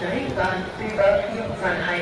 Đấy, và đi bác sĩ phản hành